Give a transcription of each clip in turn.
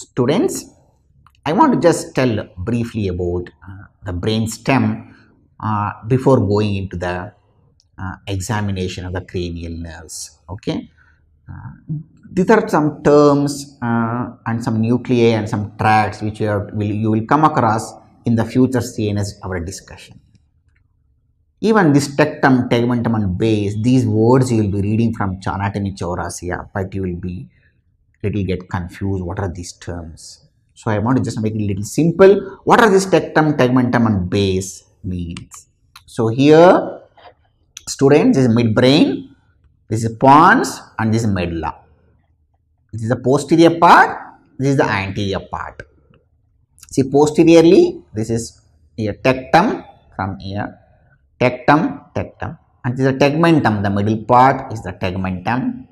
Students, I want to just tell briefly about uh, the brain stem uh, before going into the uh, examination of the cranial nerves. Okay, uh, these are some terms uh, and some nuclei and some tracts which you, are, will, you will come across in the future CNS our discussion. Even this tectum, tegmentum and base, these words you will be reading from anatomy chaurasia, but you will be little get confused what are these terms. So I want to just make it a little simple. What are this tectum, tegmentum and base means? So here students this is midbrain, this is pons and this is medulla. This is the posterior part, this is the anterior part. See posteriorly this is here tectum from here tectum tectum and this is the tegmentum the middle part is the tegmentum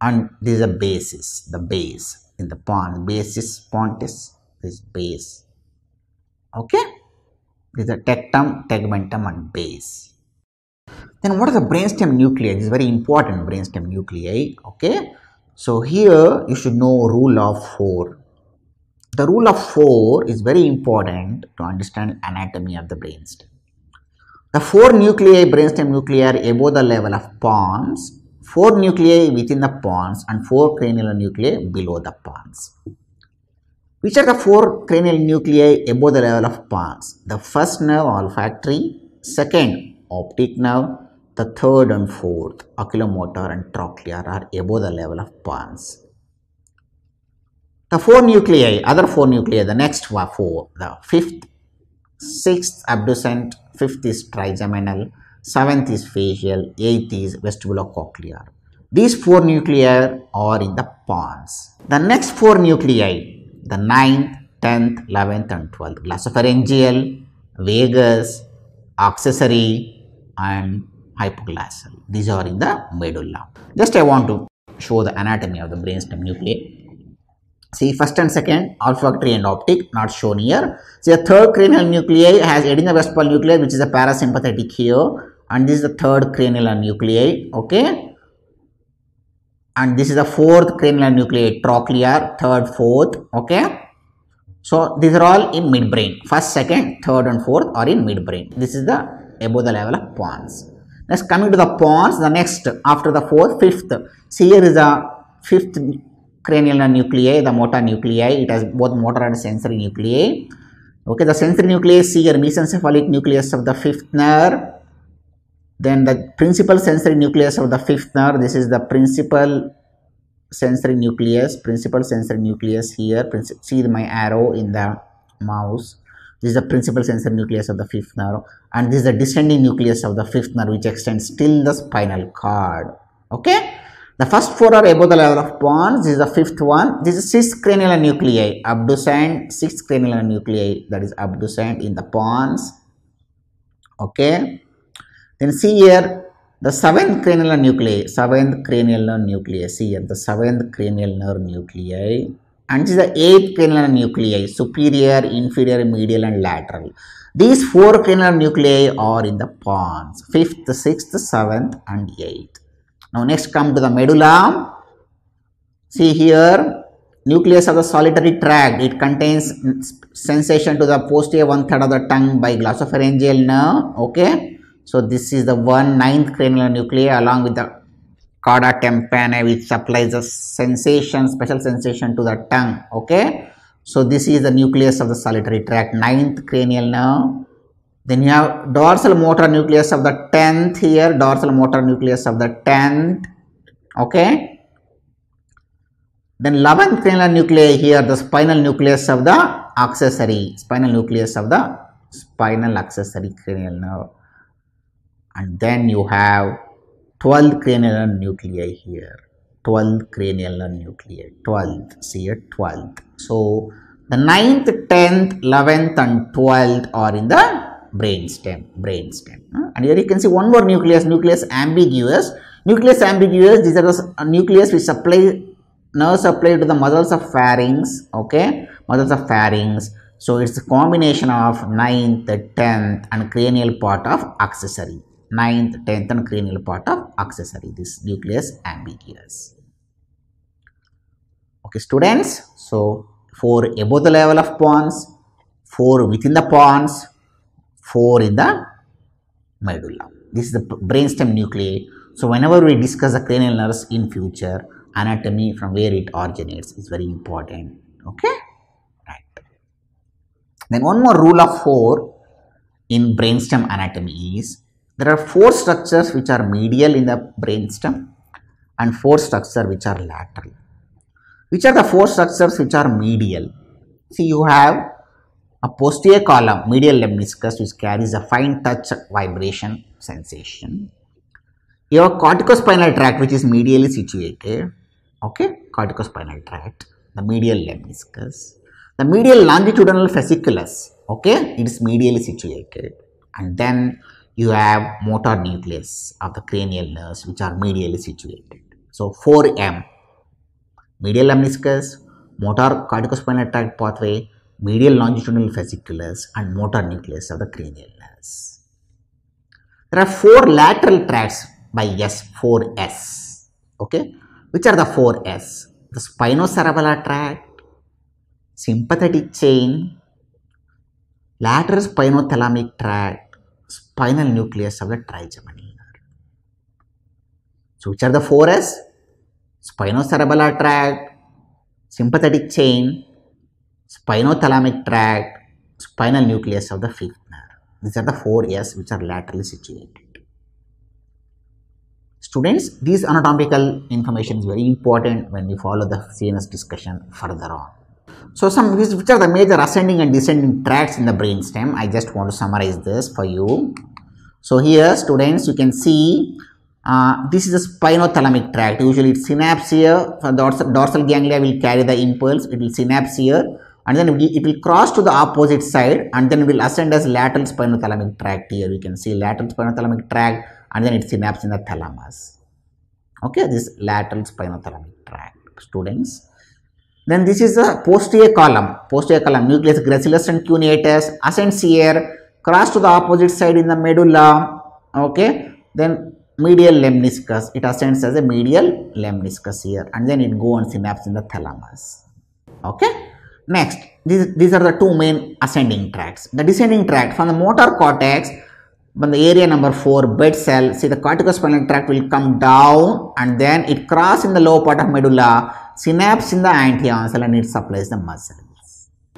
and this is a basis the base. In the pons basis pontis this base. Okay? This is a tectum tegmentum and base. Then what are the brainstem nuclei? This is very important brainstem nuclei. Okay? So here you should know rule of 4 the rule of 4 is very important to understand anatomy of the brainstem. The four nuclei brainstem nuclei are above the level of pons four nuclei within the pons and four cranial nuclei below the pons. Which are the four cranial nuclei above the level of pons? The first nerve olfactory, second optic nerve, the third and fourth oculomotor and trochlear are above the level of pons. The four nuclei, other four nuclei, the next were four, the fifth, sixth abducent, fifth is trigeminal, seventh is facial, eighth is vestibulocochlear. These four nuclei are in the pons. The next four nuclei, the ninth, tenth, eleventh, and twelfth, glossopharyngeal, vagus, accessory, and hypoglossal. These are in the medulla. Just I want to show the anatomy of the brainstem nuclei. See first and second olfactory and optic not shown here. See the third cranial nuclei has vestibular nuclei which is a parasympathetic here and this is the third cranial nuclei okay? And this is the fourth cranial nuclei trochlear third fourth okay? So these are all in midbrain. First second third and fourth are in midbrain. This is the above the level of pons. Next coming to the pons the next after the fourth fifth. See here is the fifth cranial nuclei, the motor nuclei, it has both motor and sensory nuclei. Okay, the sensory nucleus here, mesencephalic nucleus of the fifth nerve. Then the principal sensory nucleus of the fifth nerve, this is the principal sensory nucleus, principal sensory nucleus here. See my arrow in the mouse. This is the principal sensory nucleus of the fifth nerve and this is the descending nucleus of the fifth nerve which extends till the spinal cord. Okay. The first four are above the level of pons. This is the fifth one. This is sixth cranial nuclei, abducent, sixth cranial nuclei that is abducent in the pons. Okay. Then see here the seventh cranial nuclei, seventh cranial nerve nuclei. See here the seventh cranial nerve nuclei. And this is the eighth cranial nuclei, superior, inferior, medial, and lateral. These four cranial nuclei are in the pons, fifth, sixth, seventh, and eighth. Now next come to the medulla. See here nucleus of the solitary tract. It contains sensation to the posterior one third of the tongue by glossopharyngeal nerve. Okay. So this is the one ninth cranial nuclei along with the chorda tympani which supplies the sensation, special sensation to the tongue. Okay. So this is the nucleus of the solitary tract, ninth cranial nerve. Then you have dorsal motor nucleus of the 10th here, dorsal motor nucleus of the 10th, okay. Then 11th cranial nuclei here, the spinal nucleus of the accessory, spinal nucleus of the spinal accessory cranial nerve. And then you have 12th cranial nuclei here, 12th cranial nuclei, 12th, see here 12th. So, the 9th, 10th, 11th and 12th are in the brainstem brainstem uh, and here you can see one more nucleus. Nucleus ambiguus. Nucleus ambiguus. These are the uh, nucleus which supply nerve supply to the muscles of pharynx okay? Muscles of pharynx. So it's a combination of ninth 10th and cranial part of accessory ninth 10th and cranial part of accessory this nucleus ambiguus okay students so 4 above the level of pons, 4 within the pons, 4 in the medulla. This is the brainstem nuclei. So whenever we discuss the cranial nerves in future, anatomy from where it originates is very important. Okay, right. Then one more rule of four in brainstem anatomy is there are four structures which are medial in the brainstem and four structures which are lateral. Which are the four structures which are medial? See, you have a posterior column, medial lemniscus, which carries a fine touch vibration sensation. You have corticospinal tract, which is medially situated. Okay, corticospinal tract, the medial lemniscus. The medial longitudinal fasciculus, okay, it is medially situated. And then you have motor nucleus of the cranial nerves, which are medially situated. So 4M, medial lemniscus, motor corticospinal tract pathway, medial longitudinal fasciculus and motor nucleus of the cranial nerves. There are four lateral tracts by S, 4S. Okay, which are the 4S? The spinocerebellar tract, sympathetic chain, lateral spinothalamic tract, spinal nucleus of the trigeminal nerve. So, which are the 4S? Spinocerebellar tract, sympathetic chain, spinothalamic tract, spinal nucleus of the fifth nerve. These are the four S which are laterally situated. Students, this anatomical information is very important when we follow the CNS discussion further on. So, some which are the major ascending and descending tracts in the brainstem? I just want to summarize this for you. So, here students you can see uh, this is a spinothalamic tract. Usually, it synapse here. Dorsal, dorsal ganglia will carry the impulse. It will synapse here and then it will cross to the opposite side and then will ascend as lateral spinothalamic tract here. You can see lateral spinothalamic tract and then it synapse in the thalamus. Okay, this lateral spinothalamic tract, students. Then this is the posterior column, posterior column, nucleus gracilis and cuneatus, here, cross to the opposite side in the medulla. Okay, then medial lemniscus, it ascends as a medial lemniscus here, and then it go and synapse in the thalamus. Okay. Next, these, these are the two main ascending tracts. The descending tract from the motor cortex, from the area number 4, Betz cell, see the corticospinal tract will come down and then it cross in the lower part of medulla, synapse in the anteansel and it supplies the muscles.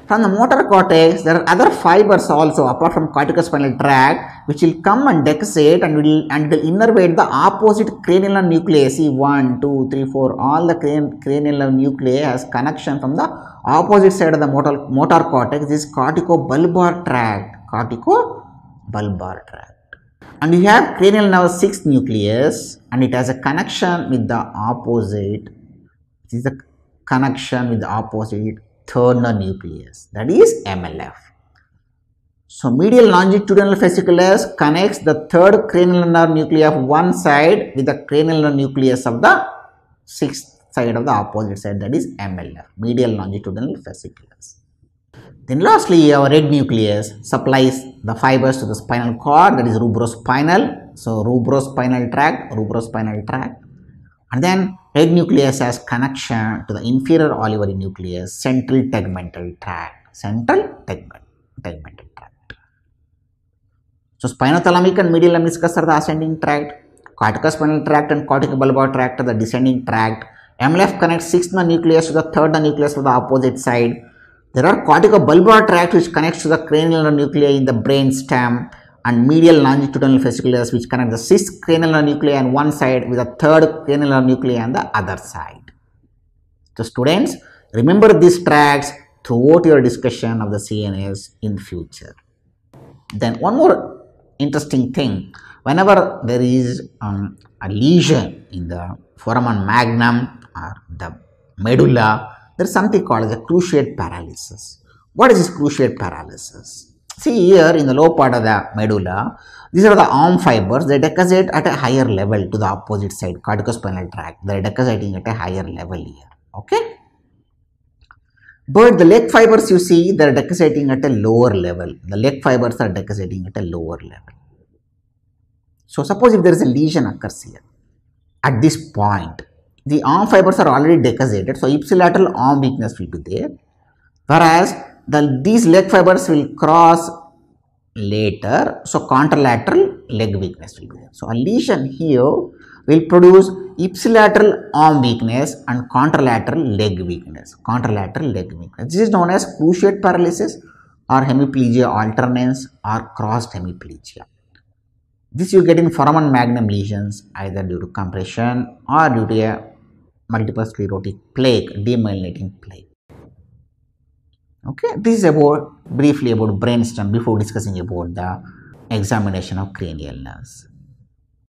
From the motor cortex, there are other fibers also apart from corticospinal tract which will come and decussate and will and will innervate the opposite cranial nuclei. See 1, 2, 3, 4, all the cranial nuclei has connection from the opposite side of the motor, motor cortex is corticobulbar tract. Corticobulbar tract. And you have cranial nerve 6 nucleus and it has a connection with the opposite. Is the connection with the opposite third nerve nucleus that is MLF. So medial longitudinal fasciculus connects the third cranial nerve nuclei of one side with the cranial nerve nucleus of the sixth side of the opposite side that is MLF, medial longitudinal fasciculus. Then lastly, our red nucleus supplies the fibers to the spinal cord that is rubrospinal. So rubrospinal tract, rubrospinal tract. And then red nucleus has connection to the inferior olivary nucleus, central tegmental tract, central tegment, tegmental tract. So spinothalamic and medial lemniscus are the ascending tract, corticospinal tract and corticobulbar tract are the descending tract, MLF connects sixth nucleus to the third nucleus for the opposite side. There are corticobulbar tract which connects to the cranial nuclei in the brain stem and medial longitudinal fasciculus which connect the sixth cranial nuclei on one side with the third cranial nuclei on the other side. So students, remember these tracks throughout your discussion of the CNS in future. Then one more interesting thing, whenever there is um, a lesion in the foramen magnum or the medulla, there is something called as a cruciate paralysis. What is this cruciate paralysis? See here in the low part of the medulla, these are the arm fibers, they decussate at a higher level to the opposite side, corticospinal tract. They are decussating at a higher level here. Okay. But the leg fibers you see, they are decussating at a lower level. The leg fibers are decussating at a lower level. So suppose if there is a lesion occurs here, at this point, the arm fibers are already decussated. So ipsilateral arm weakness will be there. whereas the these leg fibers will cross later. So contralateral leg weakness will be there. So a lesion here will produce ipsilateral arm weakness and contralateral leg weakness. Contralateral leg weakness. This is known as cruciate paralysis or hemiplegia alternans or crossed hemiplegia. This you get in foramen magnum lesions either due to compression or due to a multiple sclerotic plaque demyelinating plaque okay this is about briefly about brainstem before discussing about the examination of cranial nerves